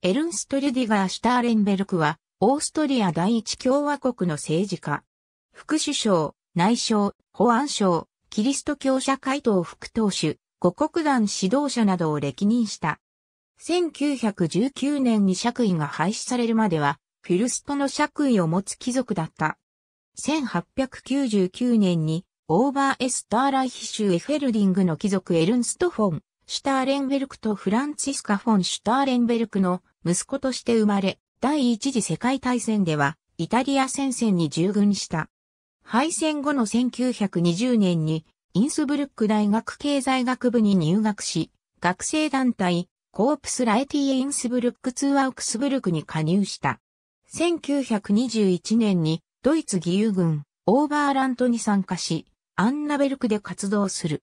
エルンスト・ルディガー・シュターレンベルクは、オーストリア第一共和国の政治家。副首相、内相、保安相、キリスト教社会党副党首、五国団指導者などを歴任した。1919年に爵位が廃止されるまでは、フィルストの爵位を持つ貴族だった。1899年に、オーバーエスターライヒシュエフェルディングの貴族エルンスト・フォン、シュターレンベルクとフランツィスカ・フォン・シュターレンベルクの息子として生まれ、第一次世界大戦では、イタリア戦線に従軍した。敗戦後の1920年に、インスブルック大学経済学部に入学し、学生団体、コープスラエティインスブルックツーアウクスブルクに加入した。1921年にドイツ義勇軍オーバーラントに参加し、アンナベルクで活動する。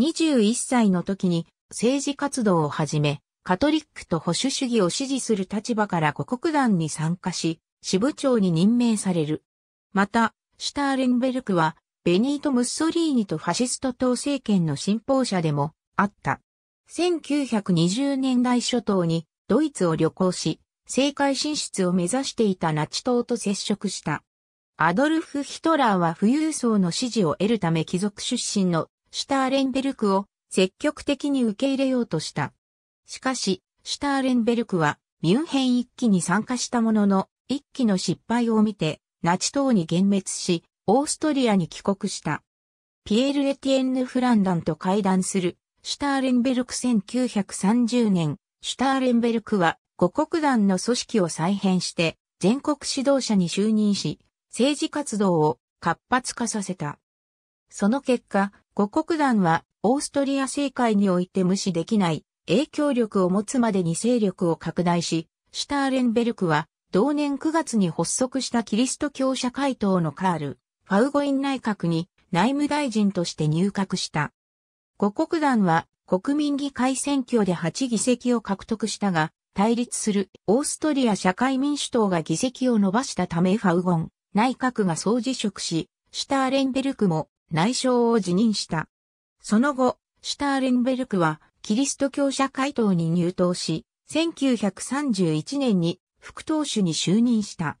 21歳の時に政治活動を始め、カトリックと保守主義を支持する立場から五国団に参加し、支部長に任命される。また、シュターレンベルクは、ベニート・ムッソリーニとファシスト党政権の信奉者でもあった。1920年代初頭にドイツを旅行し、政界進出を目指していたナチ党と接触した。アドルフ・ヒトラーは富裕層の支持を得るため貴族出身のシュターレンベルクを積極的に受け入れようとした。しかし、シュターレンベルクはミュンヘン一揆に参加したものの、一揆の失敗を見て、ナチ党に幻滅し、オーストリアに帰国した。ピエール・エティエンヌ・フランダンと会談する、シュターレンベルク1930年、シュターレンベルクは五国団の組織を再編して、全国指導者に就任し、政治活動を活発化させた。その結果、五国団はオーストリア政界において無視できない影響力を持つまでに勢力を拡大し、シュターレンベルクは同年9月に発足したキリスト教社会党のカール、ファウゴイン内閣に内務大臣として入閣した。五国団は国民議会選挙で8議席を獲得したが、対立するオーストリア社会民主党が議席を伸ばしたためファウゴン内閣が総辞職し、シュターレンベルクも内相を辞任した。その後、シュターレンベルクはキリスト教社会党に入党し、1931年に副党首に就任した。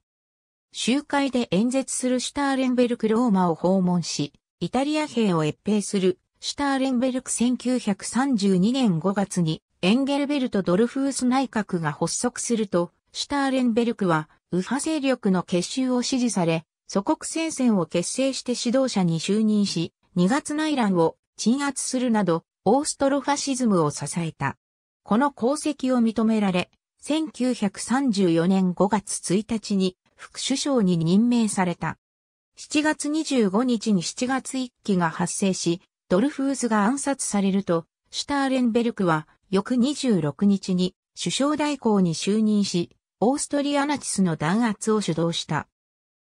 集会で演説するシュターレンベルクローマを訪問し、イタリア兵を越兵するシュターレンベルク1932年5月にエンゲルベルト・ドルフース内閣が発足すると、シュターレンベルクは右派勢力の結集を支持され、祖国戦線を結成して指導者に就任し、2月内乱を鎮圧するなど、オーストロファシズムを支えた。この功績を認められ、1934年5月1日に副首相に任命された。7月25日に7月1期が発生し、ドルフースが暗殺されると、シュターレンベルクは翌26日に首相代行に就任し、オーストリアナチスの弾圧を主導した。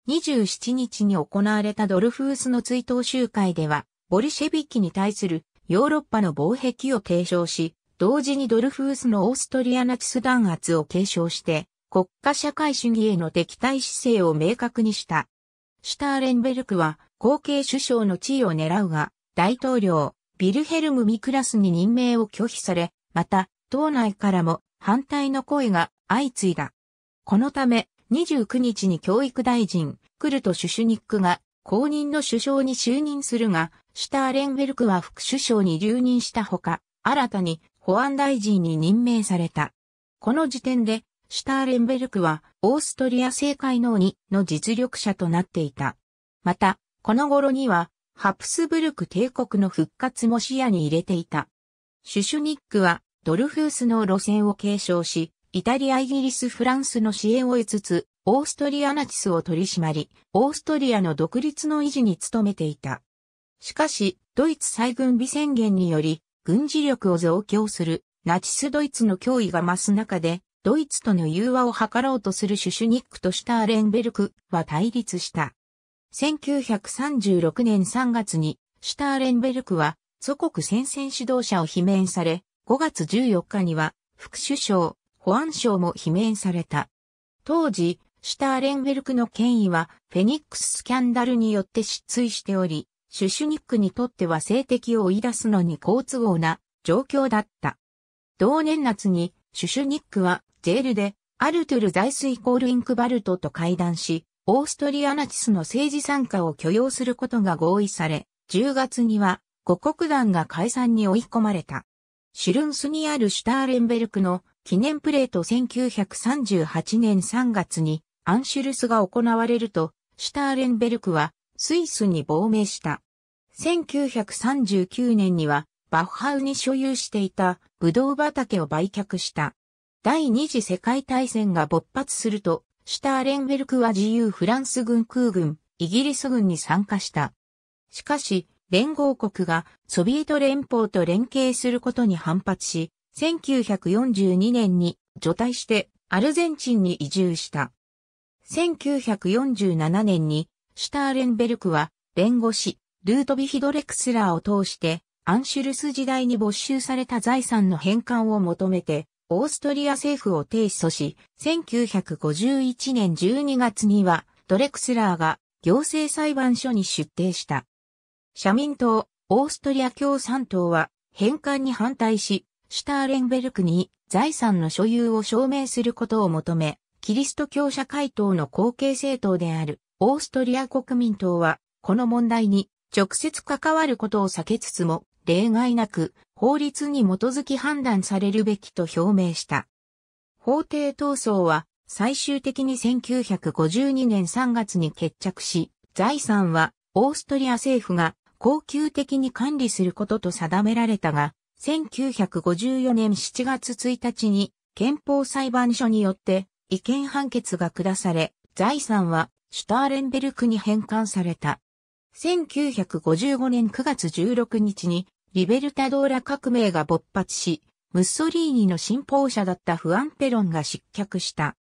27日に行われたドルフースの追悼集会では、ボリシェビキに対するヨーロッパの防壁を提唱し、同時にドルフースのオーストリアナチス弾圧を継承して、国家社会主義への敵対姿勢を明確にした。シュターレンベルクは後継首相の地位を狙うが、大統領、ビルヘルム・ミクラスに任命を拒否され、また、党内からも反対の声が相次いだ。このため、29日に教育大臣、クルト・シュシュニックが後任の首相に就任するが、シュターレンベルクは副首相に留任したほか、新たに保安大臣に任命された。この時点で、シュターレンベルクはオーストリア政界の2の実力者となっていた。また、この頃には、ハプスブルク帝国の復活も視野に入れていた。シュシュニックはドルフースの路線を継承し、イタリア、イギリス、フランスの支援を得つつ、オーストリアナチスを取り締まり、オーストリアの独立の維持に努めていた。しかし、ドイツ再軍備宣言により、軍事力を増強するナチスドイツの脅威が増す中で、ドイツとの融和を図ろうとするシュシュニックとシュターレンベルクは対立した。1936年3月に、シュターレンベルクは祖国戦線指導者を罷免され、5月14日には副首相、保安省も罷免された。当時、シュターレンベルクの権威はフェニックススキャンダルによって失墜しており、シュシュニックにとっては性的を追い出すのに好都合な状況だった。同年夏にシュシュニックはゼールでアルトゥルザイスイコールインクバルトと会談し、オーストリアナチスの政治参加を許容することが合意され、10月には五国団が解散に追い込まれた。シュルンスにあるシュターレンベルクの記念プレート1938年3月にアンシュルスが行われると、シュターレンベルクはスイスに亡命した。1939年にはバッハウに所有していたブドウ畑を売却した。第二次世界大戦が勃発すると、シュターレンベルクは自由フランス軍空軍、イギリス軍に参加した。しかし、連合国がソビエト連邦と連携することに反発し、1942年に除隊してアルゼンチンに移住した。1947年にシュターレンベルクは弁護士ルートビヒドレクスラーを通してアンシュルス時代に没収された財産の返還を求めてオーストリア政府を提訴し、1951年12月にはドレクスラーが行政裁判所に出廷した。社民党、オーストリア共産党は返還に反対し、シュターレンベルクに財産の所有を証明することを求め、キリスト教社会党の後継政党であるオーストリア国民党は、この問題に直接関わることを避けつつも、例外なく法律に基づき判断されるべきと表明した。法廷闘争は最終的に1952年3月に決着し、財産はオーストリア政府が恒久的に管理することと定められたが、1954年7月1日に憲法裁判所によって違憲判決が下され、財産はシュターレンベルクに返還された。1955年9月16日にリベルタドーラ革命が勃発し、ムッソリーニの信奉者だったフアンペロンが失脚した。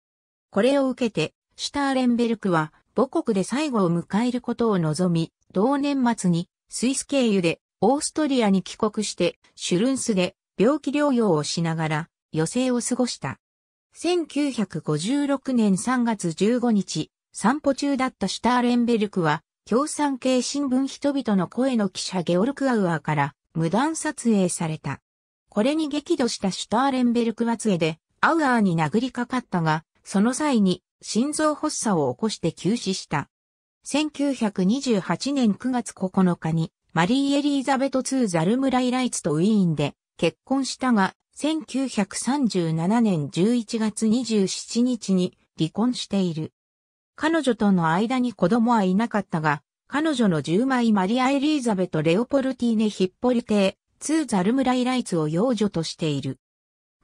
これを受けて、シュターレンベルクは母国で最後を迎えることを望み、同年末にスイス経由でオーストリアに帰国してシュルンスで病気療養をしながら余生を過ごした。1956年3月15日、散歩中だったシュターレンベルクは共産系新聞人々の声の記者ゲオルクアウアーから無断撮影された。これに激怒したシュターレンベルクは杖でアウアーに殴りかかったが、その際に心臓発作を起こして急死した。1928年9月9日にマリー・エリーザベト2ザルムライライツとウィーンで結婚したが、1937年11月27日に離婚している。彼女との間に子供はいなかったが、彼女の従妹マリア・エリーザベト・レオポルティーネ・ヒッポリテー、ツー・ザルムライライツを養女としている。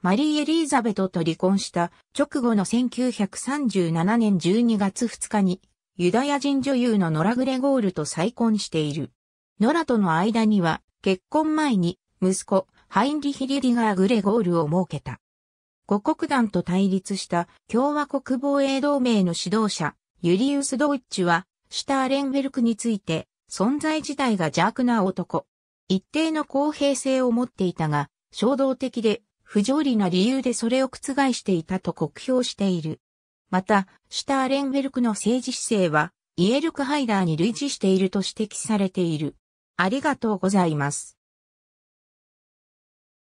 マリー・エリーザベトと離婚した直後の1937年12月2日にユダヤ人女優のノラ・グレゴールと再婚している。ノラとの間には、結婚前に、息子、ハインリヒ・リュディガー・グレゴールを設けた。五国団と対立した共和国防衛同盟の指導者、ユリウス・ドイッチは、シュターレンベルクについて、存在自体が邪悪な男。一定の公平性を持っていたが、衝動的で、不条理な理由でそれを覆していたと酷評している。また、シュターレンベルクの政治姿勢は、イエルクハイダーに類似していると指摘されている。ありがとうございます。